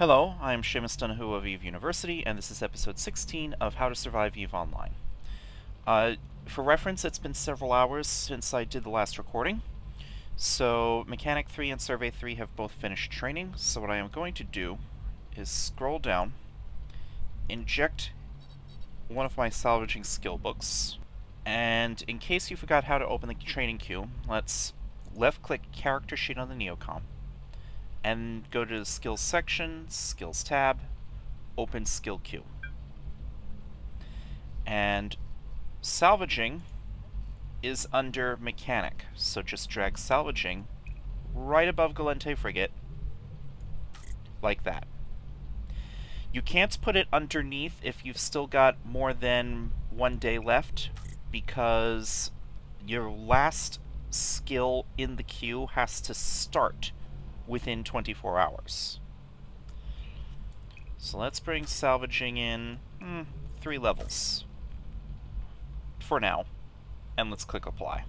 Hello, I am Seamus Donohue of EVE University, and this is episode 16 of How to Survive EVE Online. Uh, for reference, it's been several hours since I did the last recording, so Mechanic 3 and Survey 3 have both finished training, so what I am going to do is scroll down, inject one of my salvaging skill books, and in case you forgot how to open the training queue, let's left-click Character Sheet on the Neocom, and go to the Skills section, Skills tab, open Skill Queue. And salvaging is under Mechanic, so just drag salvaging right above Gallente Frigate, like that. You can't put it underneath if you've still got more than one day left, because your last skill in the queue has to start within 24 hours. So let's bring salvaging in hmm, three levels for now. And let's click apply.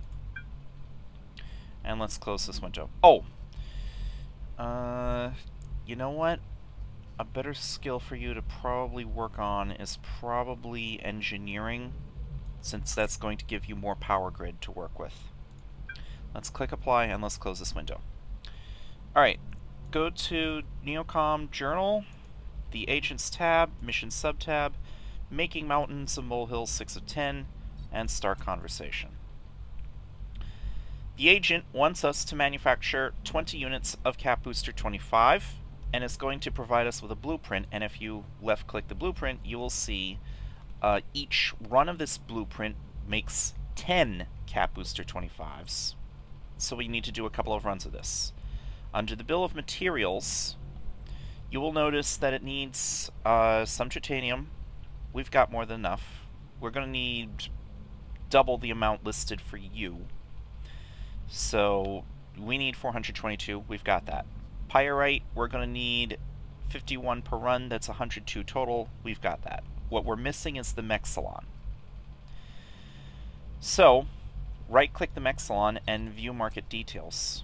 And let's close this window. Oh! Uh, you know what? A better skill for you to probably work on is probably engineering, since that's going to give you more power grid to work with. Let's click apply and let's close this window. Alright, go to Neocom Journal, the Agents tab, Mission subtab, Making Mountains of Molehills 6 of 10, and Start Conversation. The agent wants us to manufacture 20 units of Cap Booster 25, and is going to provide us with a blueprint, and if you left-click the blueprint, you will see uh, each run of this blueprint makes 10 Cap Booster 25s. So we need to do a couple of runs of this. Under the bill of materials, you will notice that it needs uh, some tritanium. We've got more than enough. We're going to need double the amount listed for you. So we need 422. We've got that. Pyrite, we're going to need 51 per run. That's 102 total. We've got that. What we're missing is the Mexallon. So, right-click the Mexallon and view market details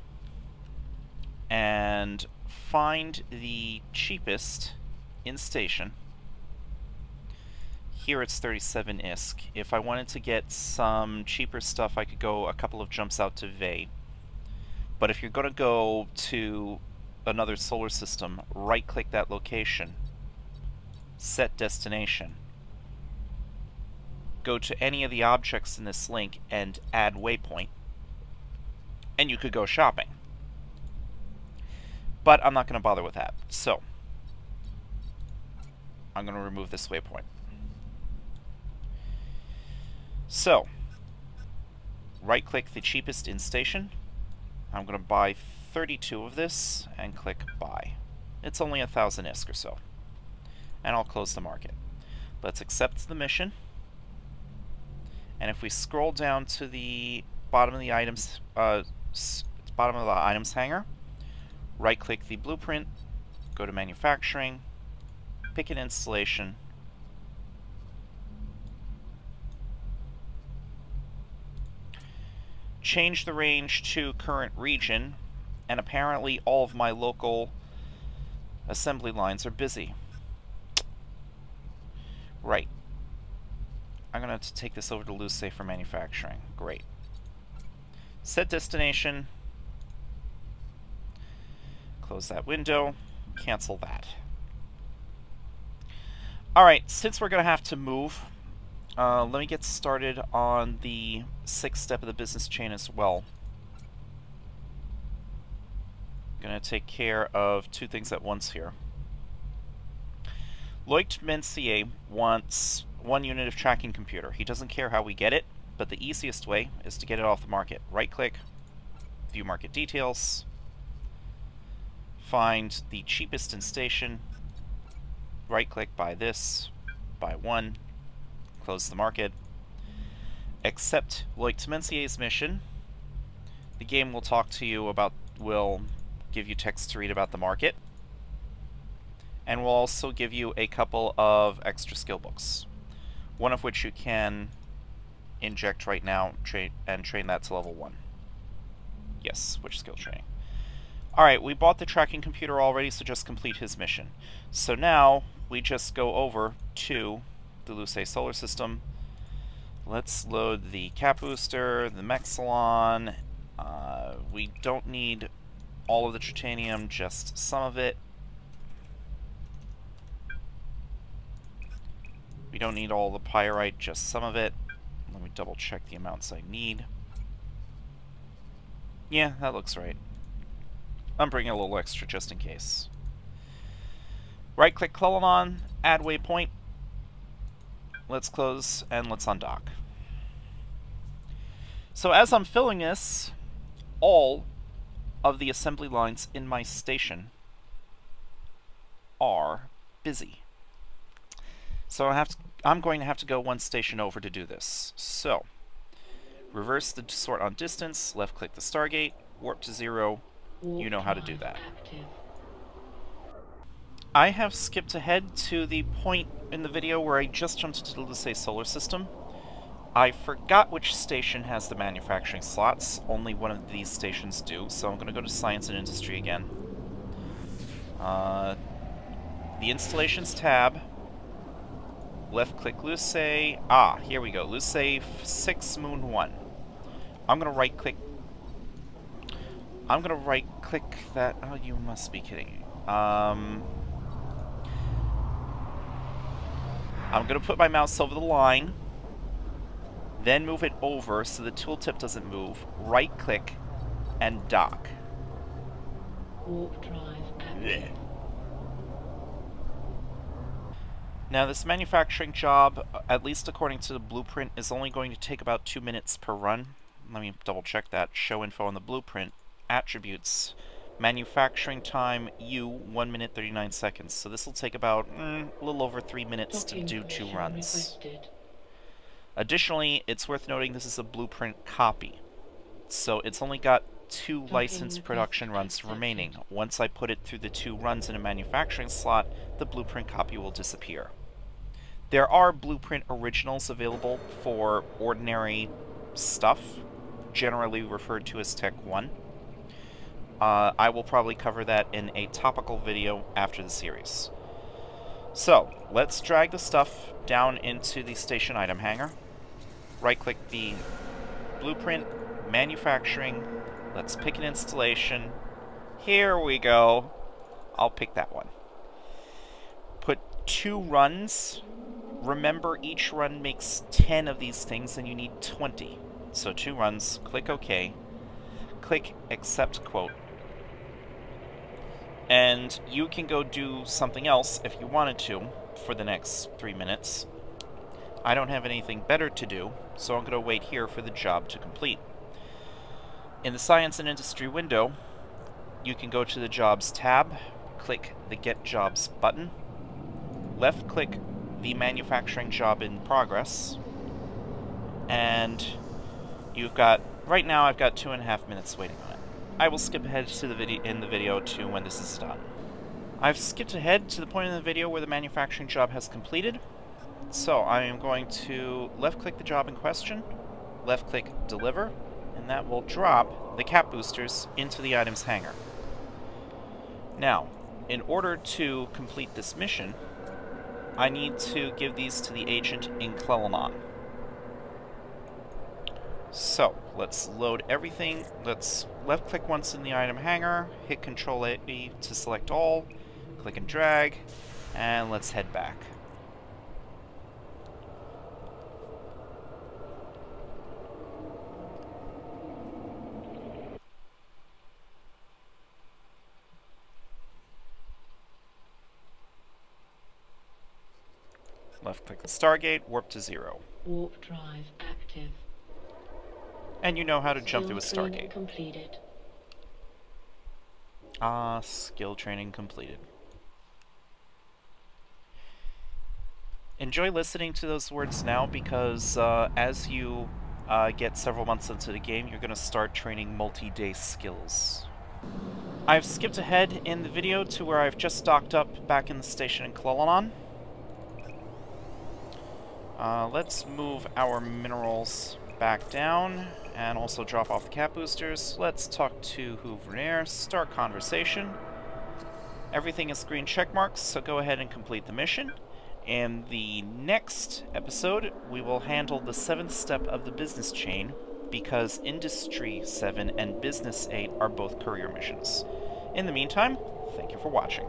and find the cheapest in station. Here it's 37 ISK. If I wanted to get some cheaper stuff, I could go a couple of jumps out to Vey. But if you're going to go to another solar system, right-click that location, set destination, go to any of the objects in this link and add waypoint, and you could go shopping. But I'm not going to bother with that. So, I'm going to remove this waypoint. So, right-click the cheapest in station. I'm going to buy 32 of this and click Buy. It's only a thousand ISK or so. And I'll close the market. Let's accept the mission. And if we scroll down to the bottom of the items, uh, bottom of the items hanger, right-click the blueprint, go to manufacturing, pick an installation, change the range to current region, and apparently all of my local assembly lines are busy. Right. I'm going to take this over to Lucé for manufacturing. Great. Set destination, Close that window, cancel that. Alright, since we're going to have to move, uh, let me get started on the sixth step of the business chain as well. I'm going to take care of two things at once here. Loic Mencier wants one unit of tracking computer. He doesn't care how we get it, but the easiest way is to get it off the market. Right-click, view market details, find the cheapest in station, right click buy this, buy one, close the market, accept Loic mission. The game will talk to you about, will give you text to read about the market, and will also give you a couple of extra skill books, one of which you can inject right now tra and train that to level 1. Yes, which skill training. Alright, we bought the tracking computer already, so just complete his mission. So now, we just go over to the Lucé solar system. Let's load the cap booster, the Mexallon. Uh, we don't need all of the tritanium, just some of it. We don't need all the pyrite, just some of it. Let me double check the amounts I need. Yeah, that looks right. I'm bringing a little extra just in case. Right-click Clellinon, add waypoint. Let's close and let's undock. So as I'm filling this, all of the assembly lines in my station are busy. So I have to, I'm going to have to go one station over to do this. So, reverse the sort on distance, left click the Stargate, warp to zero, you know how to do that. I have skipped ahead to the point in the video where I just jumped into the Lucé solar system. I forgot which station has the manufacturing slots. Only one of these stations do, so I'm going to go to Science and Industry again. Uh, the Installations tab. Left-click Lucé. Ah, here we go. Lucé 6 Moon 1. I'm going to right-click I'm gonna right-click that. Oh, you must be kidding. Um, I'm gonna put my mouse over the line, then move it over so the tooltip doesn't move. Right-click and dock. Warp drive. Now this manufacturing job, at least according to the blueprint, is only going to take about two minutes per run. Let me double check that. Show info on the blueprint attributes. Manufacturing time, U, 1 minute 39 seconds. So this will take about mm, a little over 3 minutes to do two runs. Requested. Additionally, it's worth noting this is a blueprint copy. So it's only got two licensed production runs remaining. Once I put it through the two runs in a manufacturing slot, the blueprint copy will disappear. There are blueprint originals available for ordinary stuff, generally referred to as Tech 1. Uh, I will probably cover that in a topical video after the series. So, let's drag the stuff down into the station item hanger. Right-click the blueprint, manufacturing, let's pick an installation. Here we go. I'll pick that one. Put two runs. Remember, each run makes 10 of these things, and you need 20. So two runs, click OK, click Accept Quote, and you can go do something else if you wanted to for the next three minutes. I don't have anything better to do, so I'm going to wait here for the job to complete. In the Science and Industry window, you can go to the Jobs tab, click the Get Jobs button, left-click the manufacturing job in progress, and you've got, right now I've got two and a half minutes waiting. I will skip ahead to the video in the video to when this is done. I've skipped ahead to the point in the video where the manufacturing job has completed. So I am going to left click the job in question, left click deliver, and that will drop the cap boosters into the item's hanger. Now, in order to complete this mission, I need to give these to the agent in Clellinon. So, let's load everything. Let's left click once in the item hanger, hit Control A to select all, click and drag, and let's head back. Left click the Stargate, warp to zero. Warp drive active. And you know how to jump through a Stargate. completed. Ah, skill training completed. Enjoy listening to those words now because uh, as you uh, get several months into the game, you're going to start training multi-day skills. I've skipped ahead in the video to where I've just docked up back in the station in Clellinon. Uh, let's move our minerals back down and also drop off the cap boosters. Let's talk to Houvrenier, start conversation. Everything is green check marks, so go ahead and complete the mission. In the next episode, we will handle the seventh step of the business chain, because Industry 7 and Business 8 are both courier missions. In the meantime, thank you for watching.